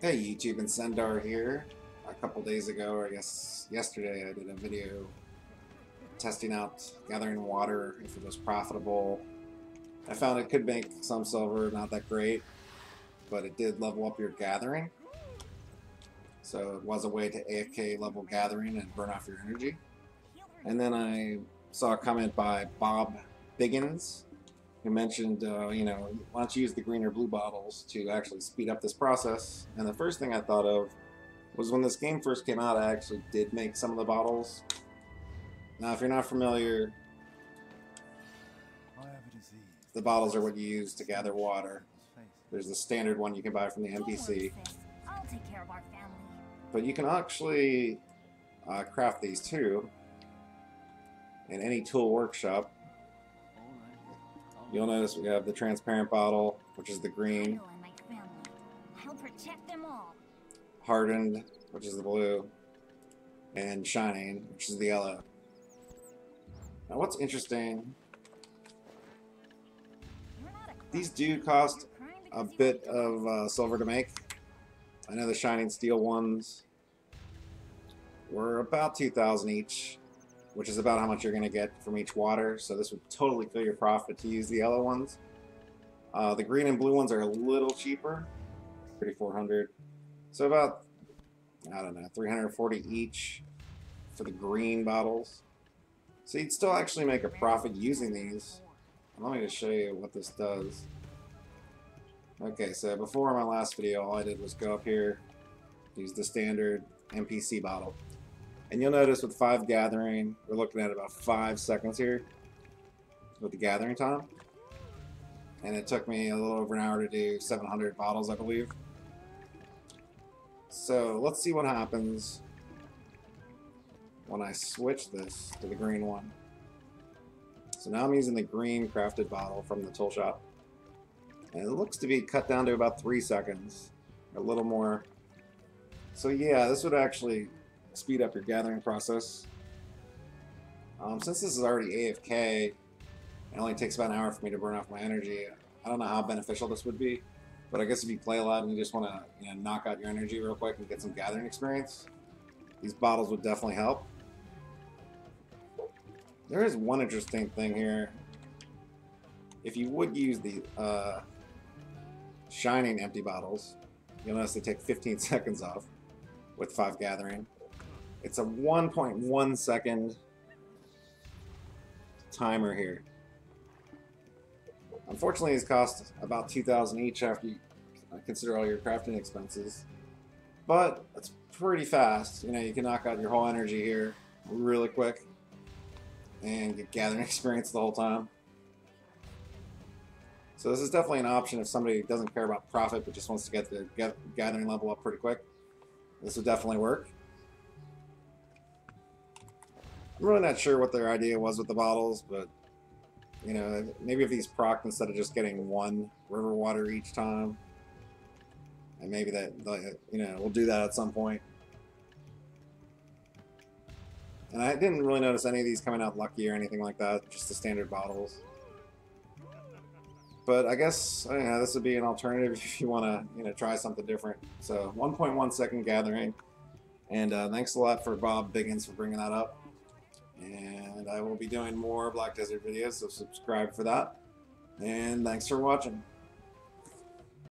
Hey YouTube Incendar here. A couple days ago, or I guess yesterday, I did a video testing out gathering water if it was profitable. I found it could make some silver, not that great, but it did level up your gathering. So it was a way to AFK level gathering and burn off your energy. And then I saw a comment by Bob Biggins who mentioned, uh, you know, why don't you use the green or blue bottles to actually speed up this process? And the first thing I thought of was when this game first came out, I actually did make some of the bottles. Now, if you're not familiar, the bottles are what you use to gather water. There's the standard one you can buy from the NPC. But you can actually uh, craft these too in any tool workshop. You'll notice we have the transparent bottle, which is the green. Hardened, which is the blue. And shining, which is the yellow. Now what's interesting, these do cost a bit of uh, silver to make. I know the shining steel ones were about 2,000 each which is about how much you're going to get from each water. So this would totally fill your profit to use the yellow ones. Uh, the green and blue ones are a little cheaper, 3,400. So about, I don't know, 340 each for the green bottles. So you'd still actually make a profit using these. Let me just show you what this does. Okay, so before my last video, all I did was go up here, use the standard NPC bottle. And you'll notice with five gathering, we're looking at about five seconds here with the gathering time. And it took me a little over an hour to do 700 bottles, I believe. So let's see what happens when I switch this to the green one. So now I'm using the green crafted bottle from the tool shop. And it looks to be cut down to about three seconds. A little more. So yeah, this would actually speed up your gathering process. Um, since this is already AFK, it only takes about an hour for me to burn off my energy. I don't know how beneficial this would be, but I guess if you play a lot and you just want to you know, knock out your energy real quick and get some gathering experience, these bottles would definitely help. There is one interesting thing here. If you would use the uh, shining empty bottles, you'll notice they take 15 seconds off with 5 gathering. It's a 1.1 second timer here. Unfortunately, these cost about 2,000 each after you uh, consider all your crafting expenses. But it's pretty fast. You know, you can knock out your whole energy here really quick and get gathering experience the whole time. So this is definitely an option if somebody doesn't care about profit but just wants to get the gathering level up pretty quick. This would definitely work. I'm really not sure what their idea was with the bottles, but you know, maybe if these proc instead of just getting one river water each time, and maybe that you know we'll do that at some point. And I didn't really notice any of these coming out lucky or anything like that, just the standard bottles. But I guess you know, this would be an alternative if you want to you know try something different. So 1.1 second gathering, and uh, thanks a lot for Bob Biggins for bringing that up I will be doing more Black Desert videos, so subscribe for that. And thanks for watching.